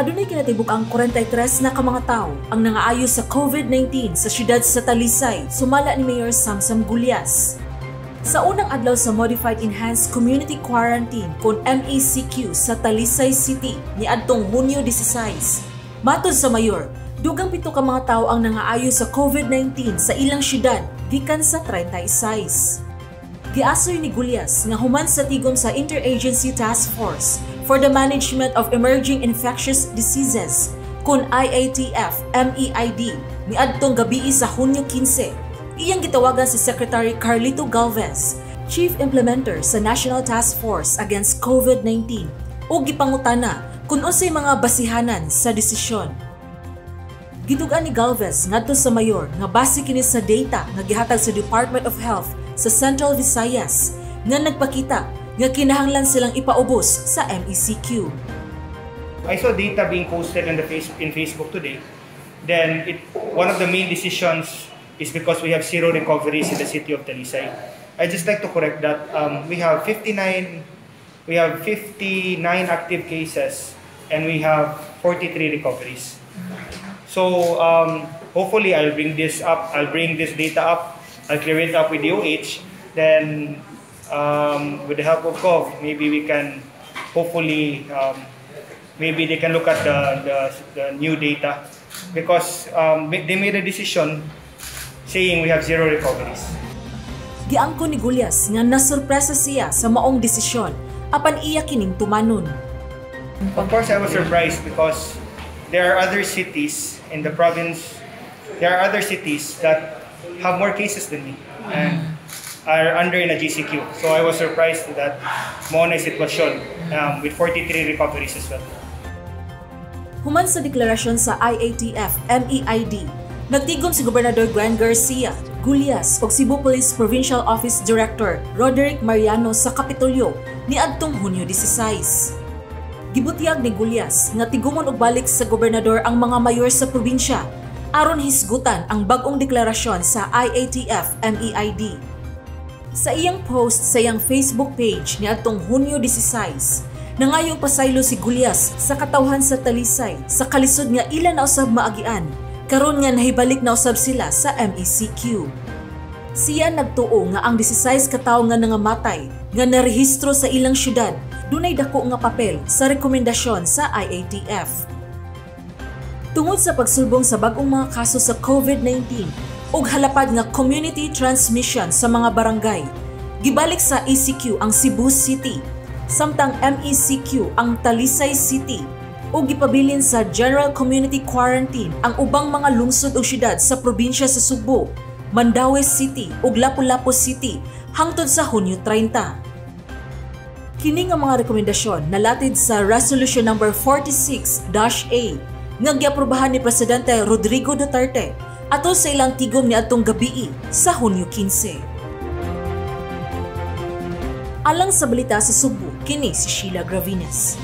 Adunay kinatibuk ang 43 na ka mga tao ang nangaayo sa COVID-19 sa siyudad sa Talisay, sumala ni Mayor Samsam Gulyas. Sa unang adlaw sa Modified Enhanced Community Quarantine kung MECQ sa Talisay City ni adtong Hunyo 16. Matod sa mayor, dugang pito ka mga tao ang nangaayo sa COVID-19 sa ilang syudad gikan sa 36. Giasoy ni Gulyas nga human sa tigom sa Interagency Task Force for the Management of Emerging Infectious Diseases kun IATF MEID ni adtong gabi sa Hunyo 15. Iyang gitawagan si Secretary Carlito Galvez, Chief Implementer sa National Task Force Against COVID-19 ug gipangutana kung unsay mga basihanan sa desisyon. Gitugan ni Galvez ngadto sa mayor nga base kini sa data nga gihatag sa Department of Health sa Central Visayas nga nagpakita nga kinahanglan silang ipaubos sa MECQ. I saw data being posted in the face, in Facebook today. Then it, one of the main decisions is because we have zero recoveries in the city of Talisay. I just like to correct that. Um, we have 59, we have 59 active cases, and we have 43 recoveries. So um, hopefully, I'll bring this up. I'll bring this data up I'll clear it up with the OH. Then, um, with the help of COV, maybe we can hopefully, um, maybe they can look at the, the, the new data because um, they made a decision saying we have zero recoveries. Giangko ni Gulyas nga nasurpresa siya sa maong desisyon apan iya kining tumanon. Of course, I was surprised because there are other cities in the province, there are other cities that have more cases than me and are under in a GCQ. So I was surprised that mo na sitwasyon um, with 43 recoveries as well. Human sa deklarasyon sa IATF MEID, nagtigom si Gobernador Gwen Garcia, Gulyas ug Cebu Police Provincial Office Director Roderick Mariano sa Kapitolyo ni adtong Hunyo 16. Gibutiyag ni Gulyas nga tigumon og balik sa gobernador ang mga mayor sa probinsya aron hisgutan ang bagong deklarasyon sa IATF MEID. Sa iyang post sa iyang Facebook page ni atong Hunyo 16, nangayong pasaylo si Gulyas sa katawhan sa Talisay. Sa kalisod nga ilan na usab maagian karon nga nahibalik na usab sila sa MECQ. Siya nagtuo nga ang 16 ka tawo nga nangamatay nga narehistro sa ilang syudad. Dunay dako nga papel sa rekomendasyon sa IATF tungod sa pagsulbong sa bagong mga kaso sa COVID-19 ug halapad nga community transmission sa mga barangay. Gibalik sa ECQ ang Cebu City, samtang MECQ ang Talisay City ug gipabilin sa General Community Quarantine ang ubang mga lungsod o syudad sa probinsya sa Subo, Mandaue City ug Lapu-Lapu City hangtod sa Hunyo 30. Kini nga mga rekomendasyon nalatid sa Resolution number 46-A nga giaprobahan ni Presidente Rodrigo Duterte ato sa ilang tigom ni atong gabii sa Hunyo 15. Alang sa balita sa Subo, kini si Sheila Gravines.